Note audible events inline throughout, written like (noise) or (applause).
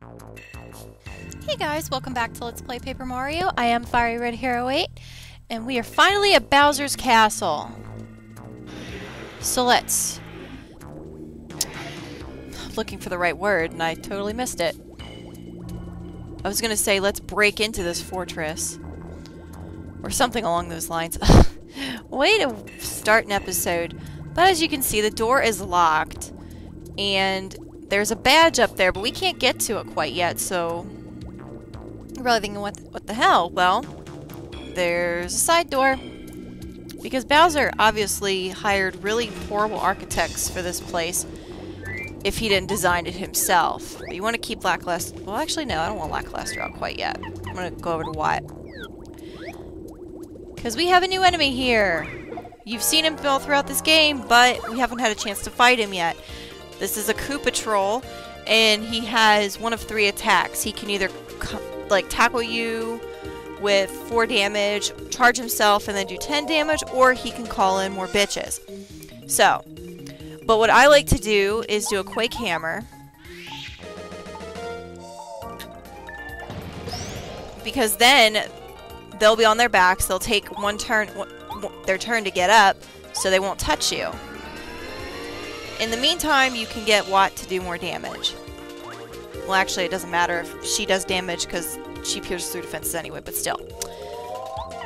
Hey guys, welcome back to Let's Play Paper Mario. I am Fieryredhair08, and we are finally at Bowser's Castle. So let's... I'm looking for the right word, and I totally missed it. I was gonna say, let's break into this fortress. Or something along those lines. (laughs) Way to start an episode. But as you can see, the door is locked. And there's a badge up there, but we can't get to it quite yet, so... I'm really thinking, what, what the hell? Well, there's a side door. Because Bowser obviously hired really horrible architects for this place if he didn't design it himself. But you want to keep Lakilester... Well, actually, no, I don't want Lakilester out quite yet. I'm going to go over to Watt. Because we have a new enemy here. You've seen him all throughout this game, but we haven't had a chance to fight him yet. This is a Koopatrol, and he has one of three attacks. He can either, like, tackle you with 4 damage, charge himself, and then do 10 damage, or he can call in more bitches. So, but what I like to do is do a Quake Hammer. Because then they'll be on their backs, they'll take one turn, their turn to get up, so they won't touch you. In the meantime, you can get Watt to do more damage. Well, actually, it doesn't matter if she does damage because she pierces through defenses anyway, but still.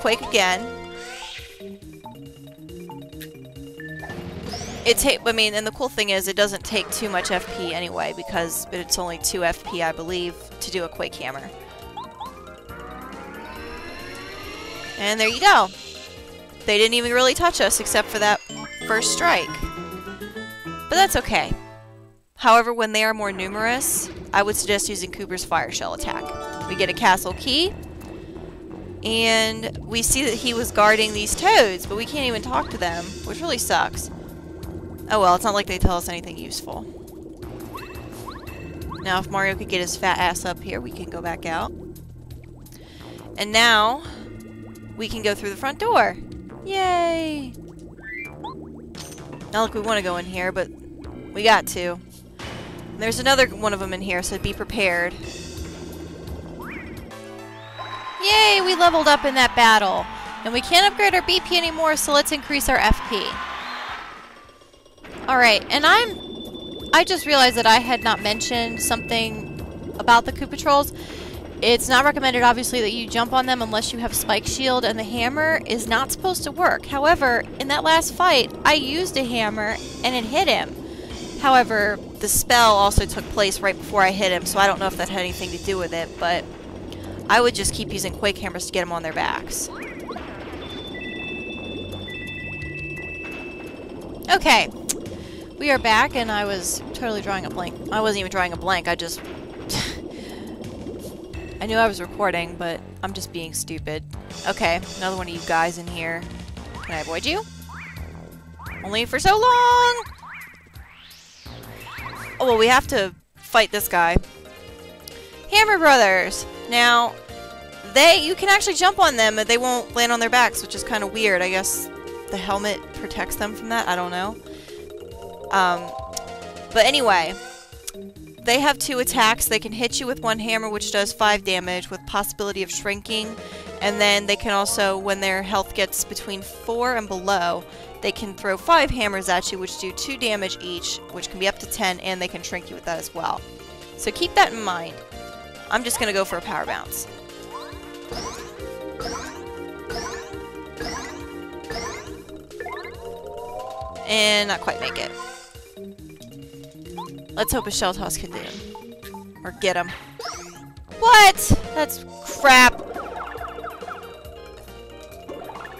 Quake again. It take, I mean, and the cool thing is it doesn't take too much FP anyway because it's only 2 FP, I believe, to do a Quake Hammer. And there you go. They didn't even really touch us except for that first strike. But that's okay. However, when they are more numerous, I would suggest using Kooper's Fire Shell attack. We get a castle key, and we see that he was guarding these toads, but we can't even talk to them, which really sucks. Oh well, it's not like they tell us anything useful. Now, if Mario could get his fat ass up here, we can go back out. And now, we can go through the front door. Yay! Not like we want to go in here, but we got to. There's another one of them in here, so be prepared. Yay! We leveled up in that battle. And we can't upgrade our BP anymore, so let's increase our FP. Alright, and I'm... I just realized that I had not mentioned something about the Koopatrols. It's not recommended, obviously, that you jump on them unless you have Spike Shield, and the hammer is not supposed to work. However, in that last fight, I used a hammer, and it hit him. However, the spell also took place right before I hit him, so I don't know if that had anything to do with it, but I would just keep using Quake Hammers to get them on their backs. Okay, we are back, and I was totally drawing a blank. I wasn't even drawing a blank, I just I knew I was recording, but I'm just being stupid. Okay, another one of you guys in here. Can I avoid you? Only for so long! Oh, well, we have to fight this guy. Hammer Brothers! Now, they, you can actually jump on them, but they won't land on their backs, which is kind of weird. I guess the helmet protects them from that? I don't know. Um, but anyway, they have two attacks. They can hit you with one hammer, which does 5 damage, with possibility of shrinking. And then they can also, when their health gets between 4 and below, they can throw 5 hammers at you, which do 2 damage each, which can be up to 10, and they can shrink you with that as well. So keep that in mind. I'm just going to go for a power bounce. And not quite make it. Let's hope a shell toss can do him. Or get him. What? That's crap.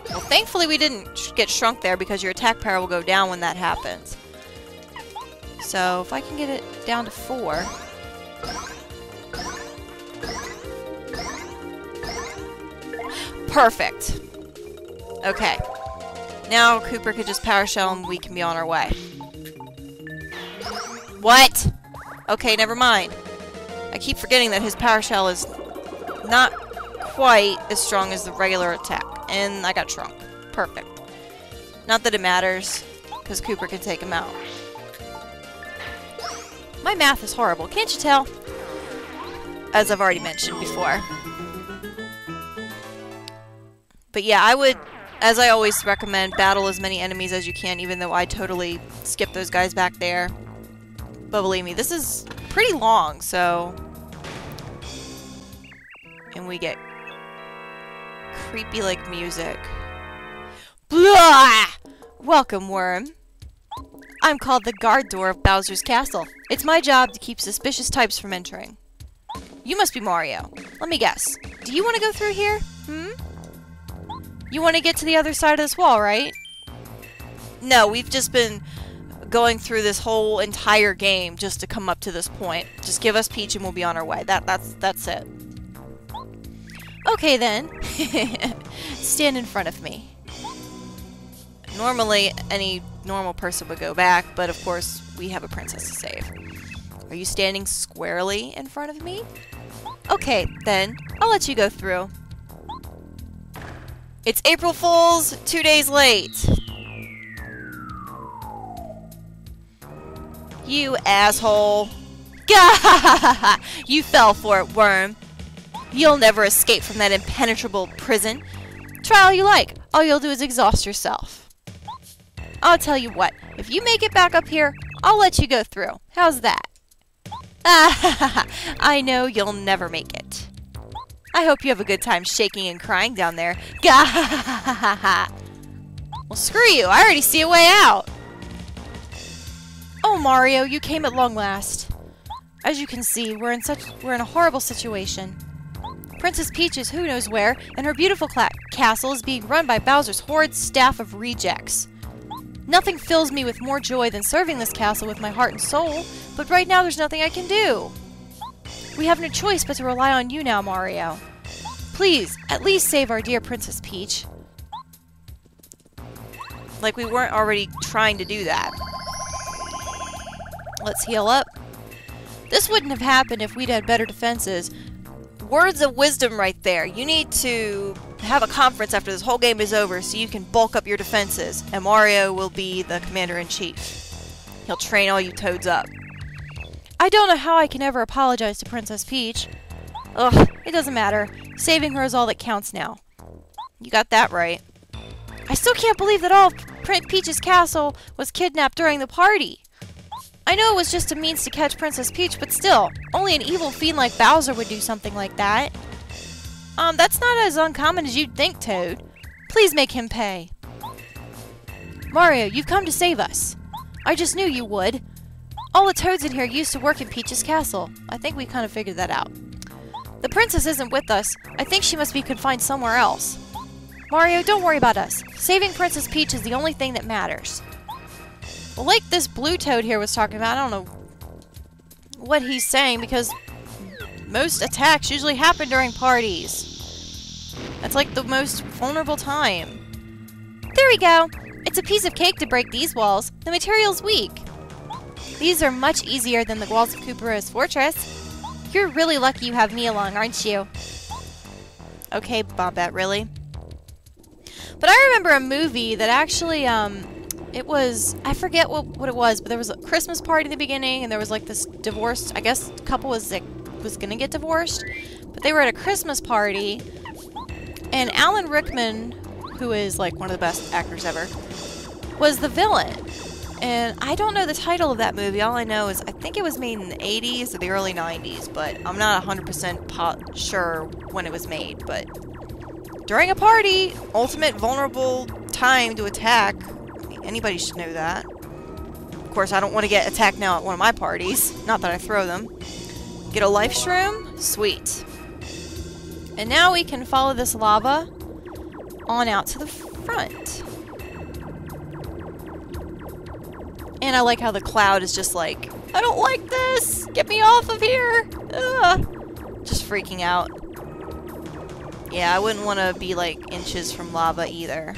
Well, thankfully we didn't get shrunk there because your attack power will go down when that happens. So, if I can get it down to four... Perfect. Okay. Now Kooper could just power shell and we can be on our way. What? Okay, never mind. I keep forgetting that his power shell is not quite as strong as the regular attack. And I got shrunk. Perfect. Not that it matters, because Kooper can take him out. My math is horrible, can't you tell? as I've already mentioned before. But yeah, I would, as I always recommend, battle as many enemies as you can, even though I totally skipped those guys back there. But believe me, this is pretty long, so... And we get creepy, like, music. Blah! Welcome, worm. I'm called the guard door of Bowser's castle. It's my job to keep suspicious types from entering. You must be Mario. Let me guess. Do you want to go through here? Hmm? You want to get to the other side of this wall, right? No, we've just been going through this whole entire game just to come up to this point. Just give us Peach and we'll be on our way. That that's that's it. Okay then. (laughs) Stand in front of me. Normally, any normal person would go back, but of course, we have a princess to save. Are you standing squarely in front of me? Okay, then. I'll let you go through. It's April Fool's, two days late. You asshole. (laughs) You fell for it, worm. You'll never escape from that impenetrable prison. Try all you like. All you'll do is exhaust yourself. I'll tell you what. If you make it back up here, I'll let you go through. How's that? (laughs) I know you'll never make it. I hope you have a good time shaking and crying down there. (laughs) Well, screw you. I already see a way out. Oh, Mario, you came at long last. As you can see, we're in such we're in a horrible situation. Princess Peach is who knows where, and her beautiful castle is being run by Bowser's horrid staff of rejects. Nothing fills me with more joy than serving this castle with my heart and soul, but right now there's nothing I can do. We have no choice but to rely on you now, Mario. Please, at least save our dear Princess Peach. Like we weren't already trying to do that. Let's heal up. This wouldn't have happened if we'd had better defenses. Words of wisdom right there. You need to have a conference after this whole game is over so you can bulk up your defenses, and Mario will be the commander-in-chief. He'll train all you toads up. I don't know how I can ever apologize to Princess Peach. Ugh, it doesn't matter. Saving her is all that counts now. You got that right. I still can't believe that all of Prince Peach's castle was kidnapped during the party. I know it was just a means to catch Princess Peach, but still, only an evil fiend like Bowser would do something like that. Um, that's not as uncommon as you'd think, Toad. Please make him pay. Mario, you've come to save us. I just knew you would. All the toads in here used to work in Peach's castle. I think we kind of figured that out. The princess isn't with us. I think she must be confined somewhere else. Mario, don't worry about us. Saving Princess Peach is the only thing that matters. Like this blue toad here was talking about, I don't know what he's saying because most attacks usually happen during parties. That's like the most vulnerable time. There we go. It's a piece of cake to break these walls. The material's weak. These are much easier than the walls of Koopa's fortress. You're really lucky you have me along, aren't you? Okay, Bombette, really? But I remember a movie that actually, um, it was, I forget what, what it was, but there was a Christmas party in the beginning, and there was like this divorced, I guess, couple was like, was gonna get divorced, but they were at a Christmas party, and Alan Rickman, who is like one of the best actors ever, was the villain. And I don't know the title of that movie. All I know is I think it was made in the 80s or the early 90s, but I'm not 100% sure when it was made. But during a party, ultimate vulnerable time to attack Anybody should know that. Of course, I don't want to get attacked now at one of my parties. Not that I throw them. Get a life shroom? Sweet. And now we can follow this lava on out to the front. And I like how the cloud is just like, I don't like this! Get me off of here! Ugh. Just freaking out. Yeah, I wouldn't want to be like inches from lava either.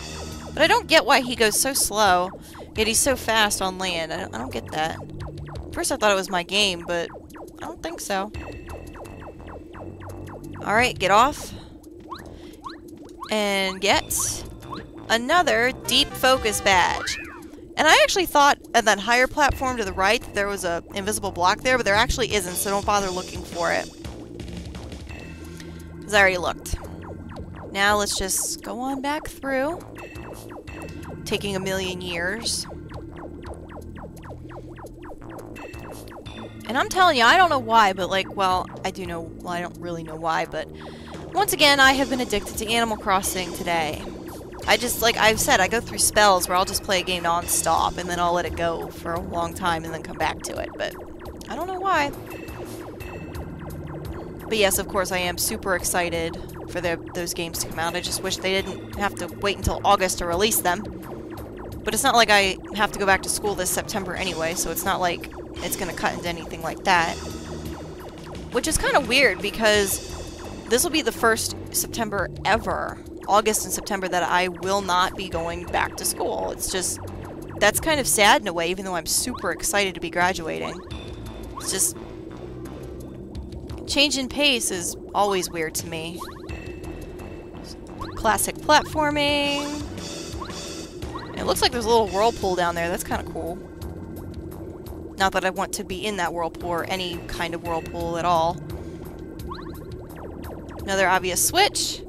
But I don't get why he goes so slow, yet he's so fast on land. I don't, I don't get that. First I thought it was my game, but I don't think so. Alright, get off. And get another deep focus badge. And I actually thought at that higher platform to the right that there was a invisible block there, but there actually isn't, so don't bother looking for it. Because I already looked. Now let's just go on back through. Taking a million years. And I'm telling you, I don't know why, but like, well, I do know, well, I don't really know why, but once again, I have been addicted to Animal Crossing today. I just, like I've said, I go through spells where I'll just play a game non-stop, and then I'll let it go for a long time and then come back to it, but I don't know why. But yes, of course, I am super excited for the, those games to come out. I just wish they didn't have to wait until August to release them. But it's not like I have to go back to school this September anyway, so it's not like it's going to cut into anything like that. Which is kind of weird because this will be the first September ever, August and September, that I will not be going back to school. It's just, that's kind of sad in a way, even though I'm super excited to be graduating. It's just, change in pace is always weird to me. Classic platforming. Looks like there's a little whirlpool down there. That's kind of cool. Not that I want to be in that whirlpool or any kind of whirlpool at all. Another obvious switch.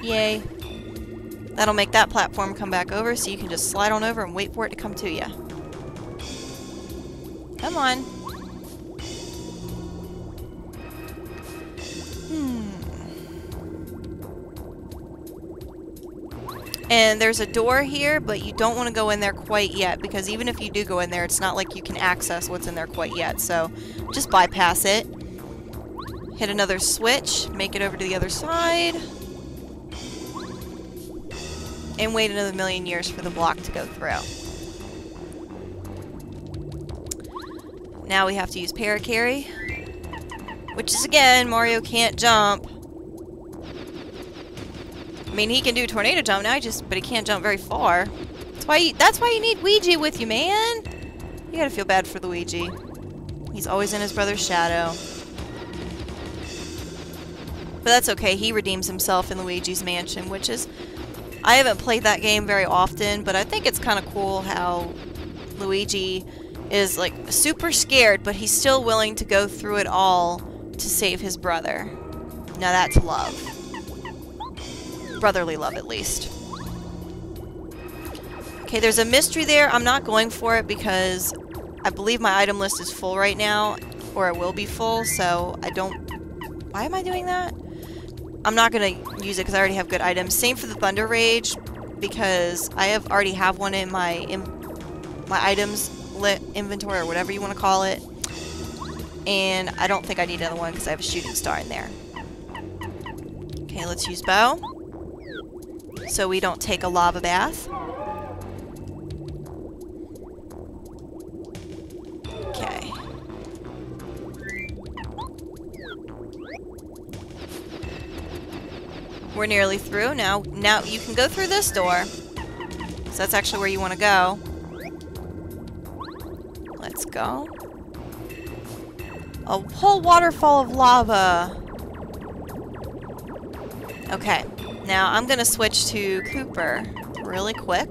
Yay. That'll make that platform come back over so you can just slide on over and wait for it to come to you. Come on. And there's a door here, but you don't want to go in there quite yet, because even if you do go in there, it's not like you can access what's in there quite yet. So just bypass it. Hit another switch, make it over to the other side. And wait another million years for the block to go through. Now we have to use Paracarry. Which is, again, Mario can't jump mean, he can do tornado jump now, just but he can't jump very far. That's why you, that's why you need Luigi with you, man. You gotta feel bad for Luigi. He's always in his brother's shadow. But that's okay. He redeems himself in Luigi's Mansion, which is I haven't played that game very often, but I think it's kind of cool how Luigi is like super scared, but he's still willing to go through it all to save his brother. Now that's love brotherly love, at least. Okay, there's a mystery there. I'm not going for it because I believe my item list is full right now, or it will be full, so I don't... Why am I doing that? I'm not going to use it because I already have good items. Same for the Thunder Rage, because I have already have one in my in my items inventory, or whatever you want to call it. And I don't think I need another one because I have a shooting star in there. Okay, let's use bow so we don't take a lava bath. Okay. We're nearly through. Now, now you can go through this door. So that's actually where you want to go. Let's go. A whole waterfall of lava. Okay. Now, I'm going to switch to Kooper really quick.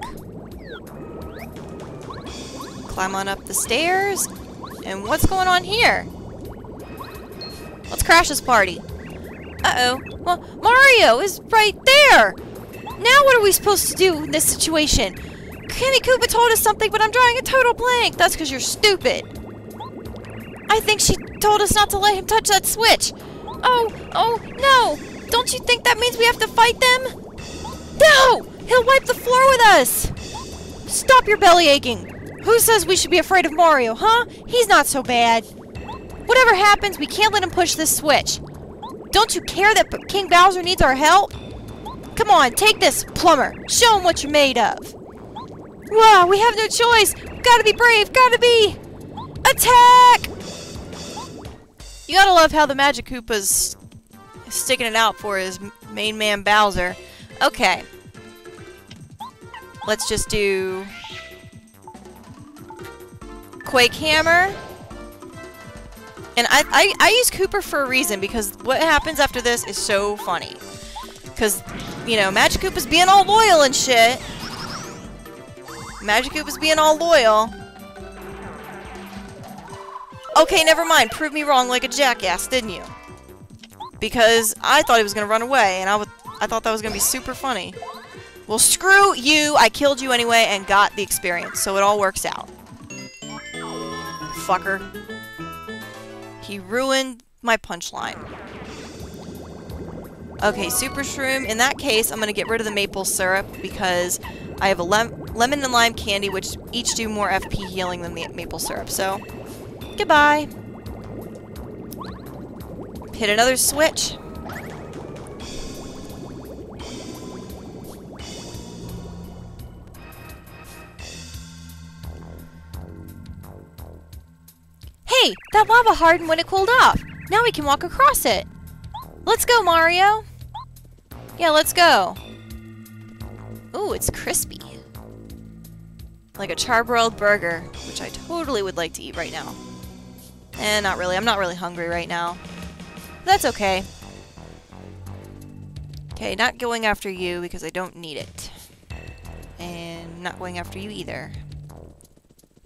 Climb on up the stairs. And what's going on here? Let's crash this party. Uh-oh. Well, Mario is right there! Now what are we supposed to do in this situation? Kammy Koopa told us something, but I'm drawing a total blank. That's because you're stupid. I think she told us not to let him touch that switch. Oh, oh, no! Don't you think that means we have to fight them? No! He'll wipe the floor with us! Stop your belly aching! Who says we should be afraid of Mario, huh? He's not so bad. Whatever happens, we can't let him push this switch. Don't you care that King Bowser needs our help? Come on, take this, plumber. Show him what you're made of. Wow, we have no choice. Gotta be brave, gotta be. Attack! You gotta love how the Magikoopas sticking it out for his main man Bowser. Okay. Let's just do... Quake Hammer. And I, I, I use Kooper for a reason, because what happens after this is so funny. Because, you know, Magikoopa's being all loyal and shit. Magikoopa's being all loyal. Okay, never mind. Prove me wrong like a jackass, didn't you? Because I thought he was gonna run away, and I would I thought that was gonna be super funny. Well, screw you! I killed you anyway and got the experience, so it all works out. Fucker. He ruined my punchline. Okay, Super Shroom. In that case, I'm going to get rid of the maple syrup because I have a lem lemon and lime candy, which each do more FP healing than the maple syrup. So, goodbye. Hit another switch. Hey, that lava hardened when it cooled off. Now we can walk across it. Let's go, Mario. Yeah, let's go. Ooh, it's crispy. Like a charbroiled burger, which I totally would like to eat right now. Eh, not really. I'm not really hungry right now. That's okay. Okay, not going after you because I don't need it. And not going after you either.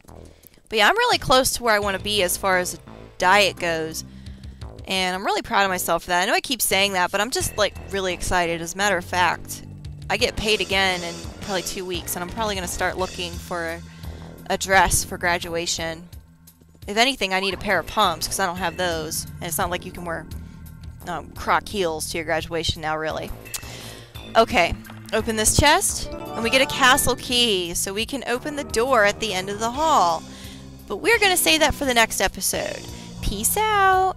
But yeah, I'm really close to where I want to be as far as diet goes. And I'm really proud of myself for that. I know I keep saying that, but I'm just like really excited. As a matter of fact, I get paid again in probably two weeks, and I'm probably going to start looking for a, a dress for graduation. If anything, I need a pair of pumps because I don't have those. And it's not like you can wear um, croc heels to your graduation now, really. Okay, open this chest, and we get a castle key, so we can open the door at the end of the hall. But we're going to say that for the next episode. Peace out!